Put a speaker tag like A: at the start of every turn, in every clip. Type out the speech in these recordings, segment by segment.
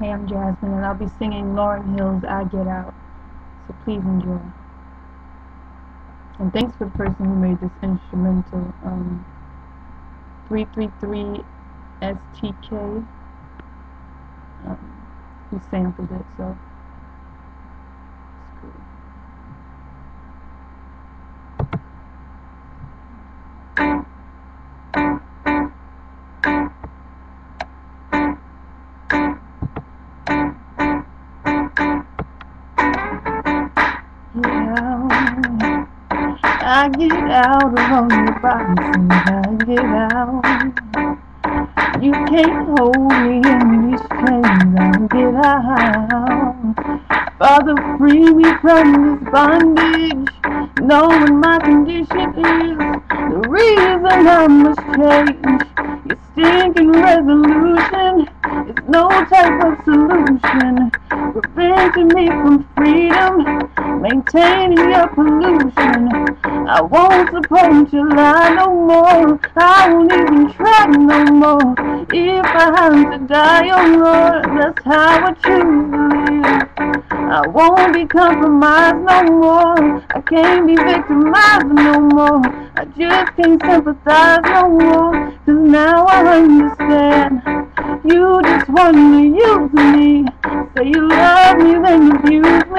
A: Hey, I'm Jasmine, and I'll be singing Lauryn Hill's I Get Out. So please enjoy. And thanks for the person who made this instrumental. Um, 333 STK, um, who sampled it, so. I get out of all your promises, I get out. You can't hold me in these chains, I get out. Father, free me from this bondage, knowing my condition is the reason I must change. Your stinking resolution is no type of solution, preventing me from maintaining your pollution. I won't support your lie no more. I won't even try no more. If I have to die, oh Lord, that's how I choose to live. I won't be compromised no more. I can't be victimized no more. I just can't sympathize no more. Cause now I understand. You just want to use me. Say you love me, then abuse me.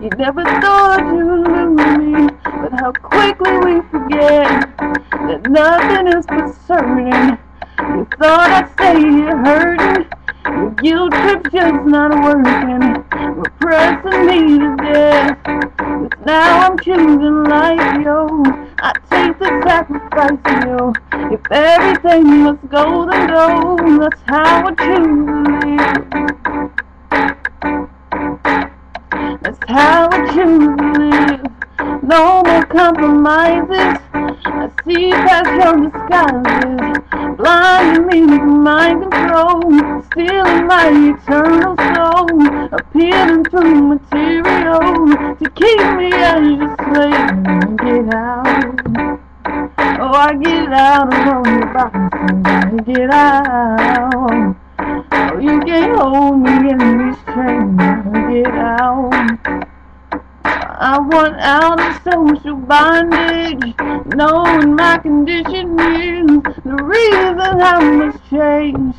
A: You never thought you'd lose me, but how quickly we forget that nothing is for certain. You thought I'd stay here hurting, your guilt trip's just not working. Repressing me to death, but now I'm choosing life, yo. I take the sacrifice, yo. If everything must go, then go. That's how I choose to live. How I to live. No more compromises. I see past your disguises. Blinding me with mind control. Stealing my eternal soul. Appealing through material. To keep me as your slave. Get out. Oh, I get out your boxes. I get out. Oh, you can't hold me in these chains. I get out. I want out of social bondage, knowing my condition is the reason I must change.